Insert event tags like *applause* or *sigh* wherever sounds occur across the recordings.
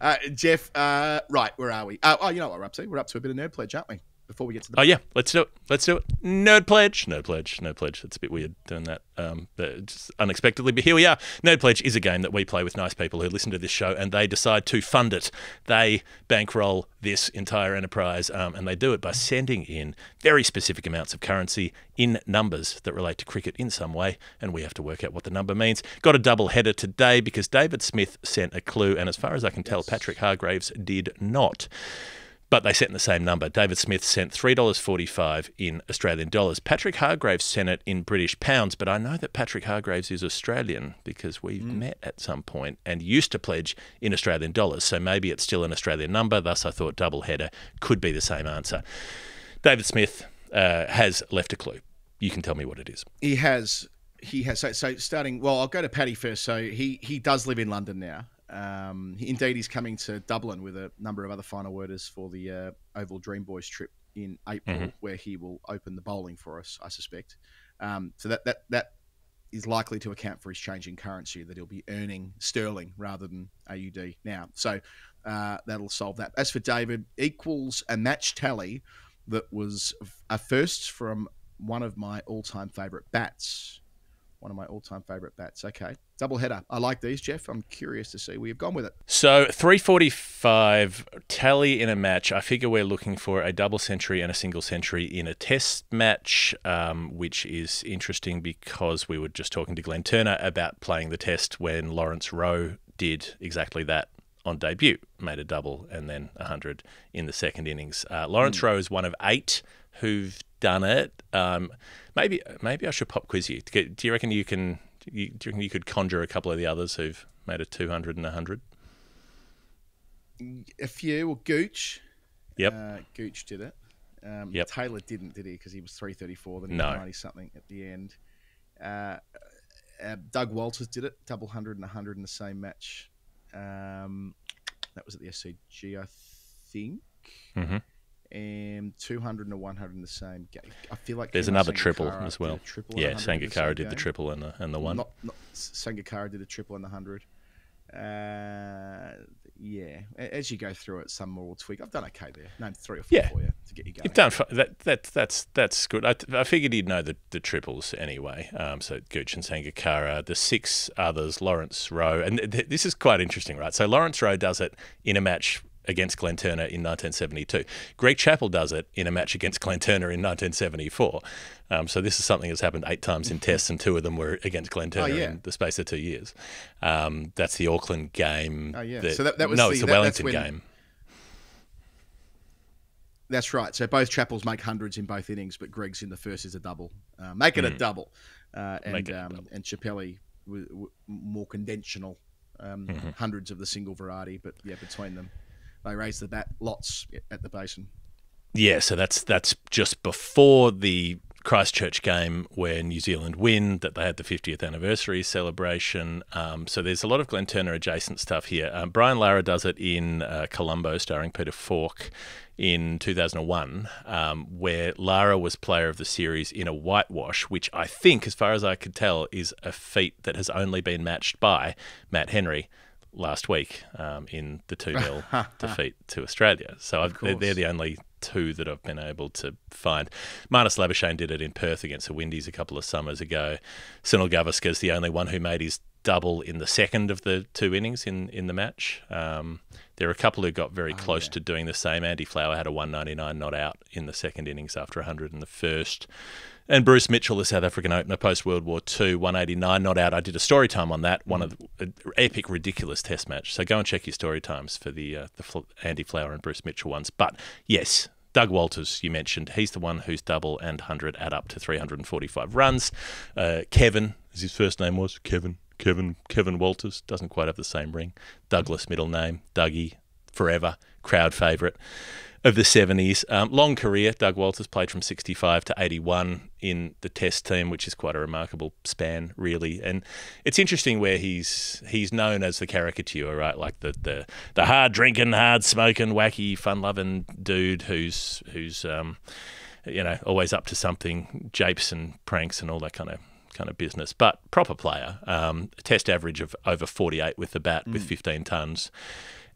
Uh, Jeff, uh, right, where are we? Uh, oh, you know what we're up to? We're up to a bit of nerd pledge, aren't we? Before we get to the Oh yeah, let's do it. Let's do it. Nerd pledge. Nerd pledge. Nerd pledge. It's a bit weird doing that, um, but just unexpectedly. But here we are. Nerd pledge is a game that we play with nice people who listen to this show, and they decide to fund it. They bankroll this entire enterprise, um, and they do it by sending in very specific amounts of currency in numbers that relate to cricket in some way, and we have to work out what the number means. Got a double header today because David Smith sent a clue, and as far as I can tell, Patrick Hargreaves did not but they sent the same number. David Smith sent $3.45 in Australian dollars. Patrick Hargreaves sent it in British pounds, but I know that Patrick Hargreaves is Australian because we've met at some point and used to pledge in Australian dollars. So maybe it's still an Australian number. Thus, I thought double header could be the same answer. David Smith uh, has left a clue. You can tell me what it is. He has. He has. So, so starting. Well, I'll go to Paddy first. So he he does live in London now. Um, indeed, he's coming to Dublin with a number of other final worders for the uh, Oval Dream Boys trip in April, Mhm. where he will open the bowling for us. I suspect. Um, so that that that is likely to account for his change in currency that he'll be earning sterling rather than AUD now. So uh, that'll solve that. As for David, equals a match tally that was a first from one of my all-time favorite bats. One of my all-time favorite bats. Okay, double header. I like these, Jeff. I'm curious to see where you've gone with it. So 345 tally in a match. I figure we're looking for a double century and a single century in a test match, um, which is interesting because we were just talking to Glenn Turner about playing the test when Lawrence Rowe did exactly that on debut, made a double and then 100 in the second innings. Uh, Lawrence Rowe is one of eight who've done it. Um, maybe maybe I should pop quiz you. Do you reckon you can? You, do you reckon you could conjure a couple of the others who've made a 200 and 100? A few. Well, Gooch. Yep. Uh, Gooch did it. Um, Yep. Taylor didn't, did he? Because he was 334. Then he No. was 90 something at the end. Uh, uh, Doug Walters did it. Double hundred and and 100 in the same match. Um, that was at the SCG, I think. Mhm. And 200 and a 100 in the same game. I feel like There's another triple as well. triple Yeah, 100 in the Sangakkara same did the triple and the and the one. Not, not Sangakkara did a triple and the hundred. Uh, yeah, as you go through it, some more will tweak. I've done okay there. Named three or four Yeah. for you to get you going. You've done that. That that's that's good. I, I figured you'd know the, the triples anyway. Um, so Gooch and Sangakkara, the six others, Lawrence Rowe, and th- th- this is quite interesting, right? So Lawrence Rowe does it in a match against Glenn Turner in 1972. Greg Chappell does it in a match against Glenn Turner in 1974. Um, so this is something that's happened eight times in tests, and two of them were against Glenn Turner Oh, yeah. in the space of two years. Um, that's the Auckland game. Oh, yeah. So that- that was no, the- it's the Wellington when- game. That's right. So both Chappells make hundreds in both innings, but Greg's in the first is a double. Uh, make it a double. Uh, and Hmm. Make it a um, double. and Chappelli w- w- more conventional, um, Mm-hmm. hundreds of the single variety. But yeah, between them, they raise the bat lots at the basin. Yeah, so that's that's just before the Christchurch game where New Zealand win, that they had the 50th anniversary celebration. Um, so there's a lot of Glenn Turner adjacent stuff here. Um, Brian Lara does it in uh, Colombo, starring Peter Falk in 2001, um, where Lara was player of the series in a whitewash, which I think, as far as I could tell, is a feat that has only been matched by Matt Henry last week um, in the 2 0 *laughs* defeat to Australia. So I've, they're, they're the only two that I've been able to find. Marnus Labuschagne did it in Perth against the Windies a couple of summers ago. Sunil Gavaskar the only one who made his double in the second of the two innings in, in the match. Um, there are a couple who got very close to doing the same. Andy Flower had a 199 not out in the second innings after 100 in the first. And Bruce Mitchell, the South African opener post World War II, 189 not out. I did a story time on that, one of the uh, epic, ridiculous test match. So go and check your story times for the uh, the Fl- Andy Flower and Bruce Mitchell ones. But yes, Doug Walters, you mentioned, he's the one whose double and 100 add up to 345 runs. Uh, Kevin, as his first name was, Kevin, Kevin, Kevin Walters, doesn't quite have the same ring. Douglas, middle name, Dougie, forever, crowd favourite of the 70s. Um, long career. Doug Walters played from 65 to 81 in the Test team, which is quite a remarkable span, really. And it's interesting where he's he's known as the caricature, right? Like the the, the hard drinking, hard smoking, wacky, fun loving dude who's who's um, you know always up to something, japes and pranks and all that kind of kind of business, but proper player. Um, test average of over 48 with the bat with 15 tons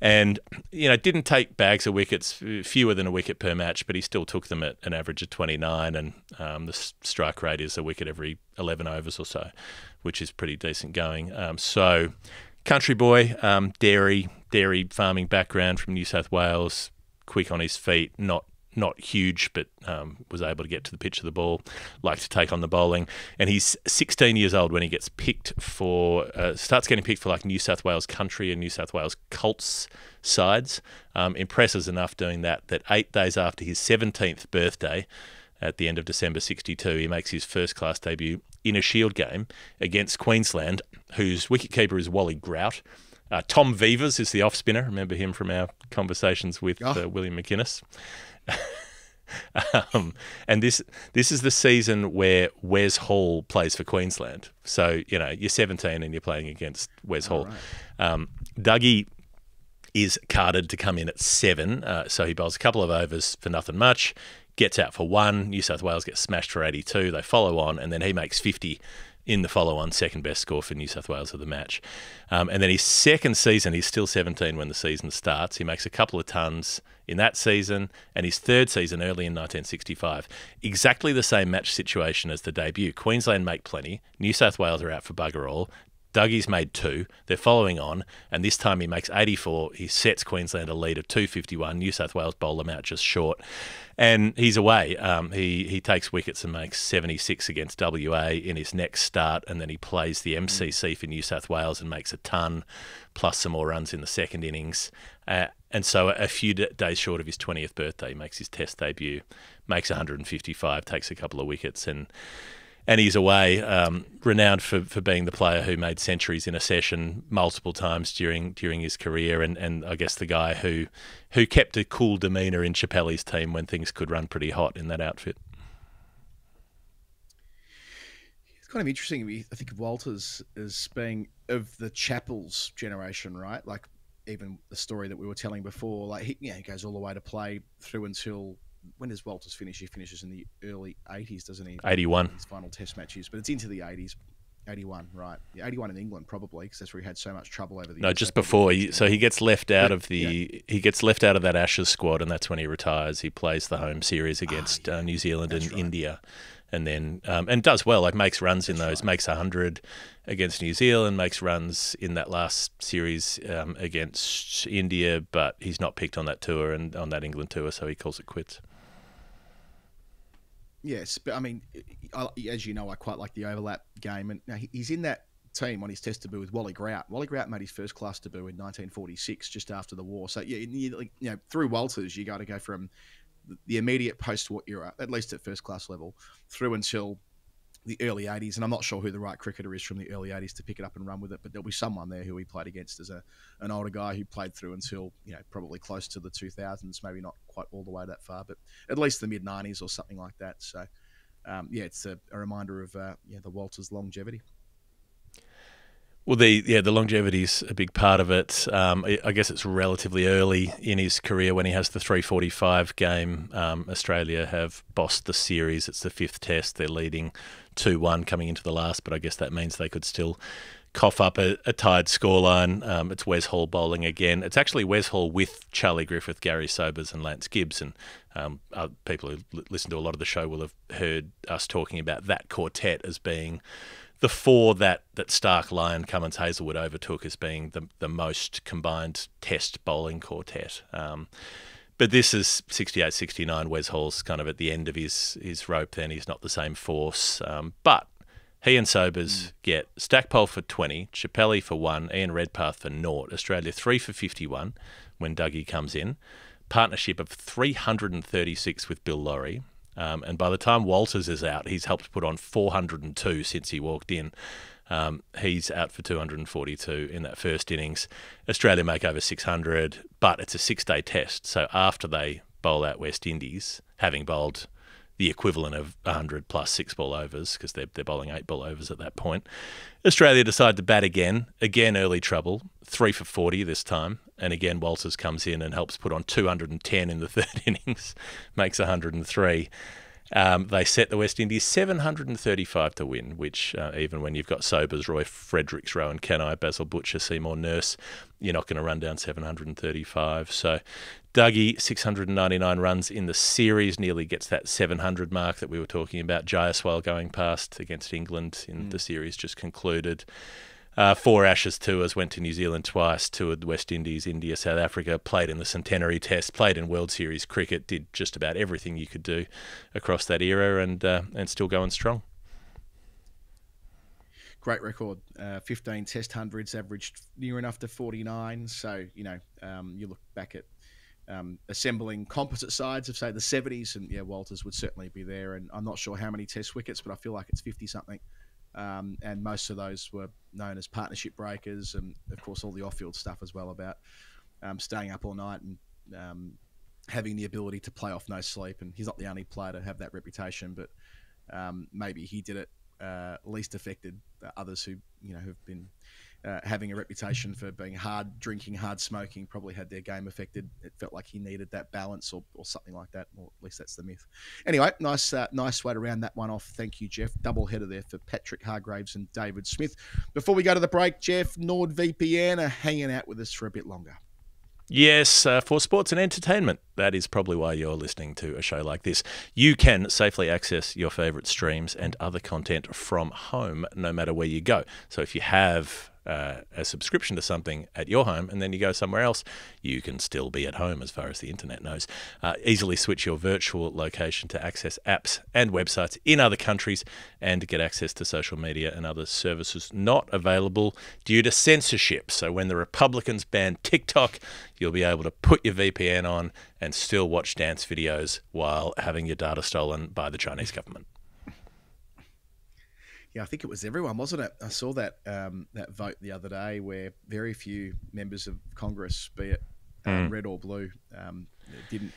and you know didn't take bags of wickets, fewer than a wicket per match, but he still took them at an average of 29, and um, the strike rate is a wicket every 11 overs or so, which is pretty decent going. Um, so, country boy, um, dairy dairy farming background from New South Wales, quick on his feet, not not huge, but um, was able to get to the pitch of the ball, like to take on the bowling. And he's 16 years old when he gets picked for, uh, starts getting picked for like New South Wales country and New South Wales Colts sides. Um, impresses enough doing that that eight days after his 17th birthday, at the end of December 62, he makes his first class debut in a Shield game against Queensland, whose wicketkeeper is Wally Grout. Uh, Tom Veivers is the off spinner. Remember him from our conversations with oh. uh, William McInnes. *laughs* um, and this this is the season where Wes Hall plays for Queensland. So you know you're 17 and you're playing against Wes Hall. Right. Um, Dougie is carded to come in at seven, uh, so he bowls a couple of overs for nothing much. Gets out for one. New South Wales gets smashed for 82. They follow on, and then he makes 50 in the follow on, second best score for New South Wales of the match. Um, and then his second season, he's still 17 when the season starts. He makes a couple of tons in that season, and his third season early in 1965. Exactly the same match situation as the debut. Queensland make plenty. New South Wales are out for bugger all. Dougie's made two. They're following on, and this time he makes 84. He sets Queensland a lead of 251. New South Wales bowl them out just short, and he's away. Um, he he takes wickets and makes 76 against WA in his next start, and then he plays the MCC for New South Wales and makes a ton, plus some more runs in the second innings. Uh, and so a few days short of his 20th birthday, he makes his Test debut, makes 155, takes a couple of wickets, and and he's away, um, renowned for, for being the player who made centuries in a session multiple times during during his career, and, and I guess the guy who who kept a cool demeanour in Chappelli's team when things could run pretty hot in that outfit. It's kind of interesting. I think of Walters as being of the Chappells generation, right? Like even the story that we were telling before, like he, yeah, he goes all the way to play through until when does Walters finish? He finishes in the early 80s, doesn't he? 81. His final test matches, but it's into the 80s. 81, right? Yeah, 81 in England probably because that's where he had so much trouble over the. No, just before. He, so he gets left out of the yeah. he gets left out of that Ashes squad, and that's when he retires. He plays the home series ah, against yeah. uh, New Zealand that's and right. India, and then um, and does well. Like makes runs in those, right. makes hundred against New Zealand, makes runs in that last series um, against India, but he's not picked on that tour and on that England tour, so he calls it quits. Yes, but I mean, as you know, I quite like the overlap game, and now he's in that team on his test debut with Wally Grout. Wally Grout made his first class debut in 1946, just after the war. So yeah, you, you know, through Walters, you got to go from the immediate post-war era, at least at first class level, through until the early 80s, and I'm not sure who the right cricketer is from the early 80s to pick it up and run with it, but there'll be someone there who he played against as a an older guy who played through until you know probably close to the 2000s, maybe not quite all the way that far, but at least the mid 90s or something like that. So um, yeah, it's a, a reminder of uh, yeah the Walters longevity. Well, the yeah, the longevity is a big part of it. Um, I guess it's relatively early in his career when he has the 345 game. Um, Australia have bossed the series. It's the fifth test. They're leading 2 1 coming into the last, but I guess that means they could still cough up a, a tied scoreline. Um, it's Wes Hall bowling again. It's actually Wes Hall with Charlie Griffith, Gary Sobers, and Lance Gibbs. And um, uh, people who listen to a lot of the show will have heard us talking about that quartet as being the four that, that Stark, Lyon, Cummins, Hazlewood overtook as being the, the most combined test bowling quartet. Um, but this is 68 69. Wes Hall's kind of at the end of his, his rope, then he's not the same force. Um, but he and Sobers mm. get Stackpole for 20, Chappelli for 1, Ian Redpath for naught, Australia 3 for 51 when Dougie comes in, partnership of 336 with Bill Lawry, um, and by the time Walters is out, he's helped put on 402 since he walked in. Um, he's out for 242 in that first innings. Australia make over 600, but it's a six day test. So after they bowl out West Indies, having bowled the equivalent of 100 plus six ball overs, because they're, they're bowling eight ball overs at that point, Australia decide to bat again. Again, early trouble, three for 40 this time. And again, Walters comes in and helps put on 210 in the *laughs* third innings, makes 103. Um, they set the West Indies 735 to win, which uh, even when you've got Sobers, Roy Fredericks, Rohan Kanhai, Basil Butcher, Seymour Nurse, you're not going to run down 735. So Dougie, 699 runs in the series, nearly gets that 700 mark that we were talking about. Jaiswal going past against England in mm. the series just concluded. Uh, four Ashes tours, went to New Zealand twice, toured the West Indies, India, South Africa, played in the Centenary Test, played in World Series cricket, did just about everything you could do across that era, and uh, and still going strong. Great record, uh, 15 Test hundreds, averaged near enough to 49. So you know, um, you look back at um, assembling composite sides of say the 70s, and yeah, Walters would certainly be there. And I'm not sure how many Test wickets, but I feel like it's 50 something. Um, and most of those were known as partnership breakers, and of course all the off-field stuff as well about um, staying up all night and um, having the ability to play off no sleep. And he's not the only player to have that reputation, but um, maybe he did it uh, least affected. others who you know have been uh, having a reputation for being hard drinking, hard smoking, probably had their game affected. It felt like he needed that balance or, or something like that, or at least that's the myth. Anyway, nice uh, nice way to round that one off. Thank you, Jeff. Double header there for Patrick Hargreaves and David Smith. Before we go to the break, Jeff, NordVPN are hanging out with us for a bit longer. Yes, uh, for sports and entertainment. That is probably why you're listening to a show like this. You can safely access your favourite streams and other content from home no matter where you go. So if you have uh, a subscription to something at your home and then you go somewhere else, you can still be at home as far as the internet knows. Uh, easily switch your virtual location to access apps and websites in other countries and get access to social media and other services not available due to censorship. So when the Republicans ban TikTok, you'll be able to put your VPN on and still watch dance videos while having your data stolen by the Chinese government yeah, I think it was everyone, wasn't it? I saw that um, that vote the other day where very few members of Congress, be it mm. red or blue, um, didn't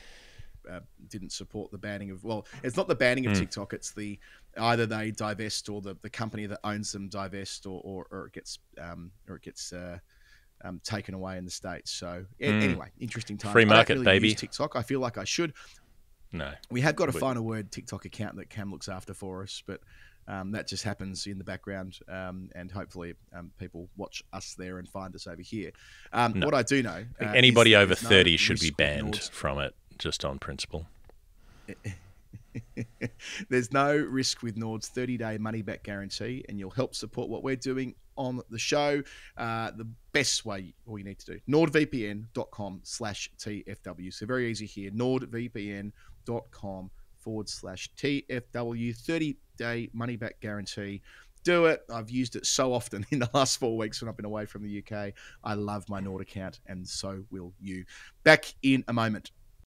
uh, didn't support the banning of. Well, it's not the banning of mm. TikTok; it's the either they divest or the, the company that owns them divest, or or, or it gets um, or it gets. Uh, um, taken away in the states. So mm. anyway, interesting time. Free market, really baby. TikTok. I feel like I should. No, we have got a final word TikTok account that Cam looks after for us, but um, that just happens in the background, um, and hopefully um, people watch us there and find us over here. Um, no. What I do know, uh, anybody over thirty no should be banned from it, just on principle. *laughs* There's no risk with Nord's 30 day money back guarantee, and you'll help support what we're doing on the show. Uh, the best way, all you need to do, nordvpn.com slash TFW. So very easy here, nordvpn.com forward slash TFW. 30 day money back guarantee. Do it. I've used it so often *laughs* in the last four weeks when I've been away from the UK. I love my Nord account, and so will you. Back in a moment.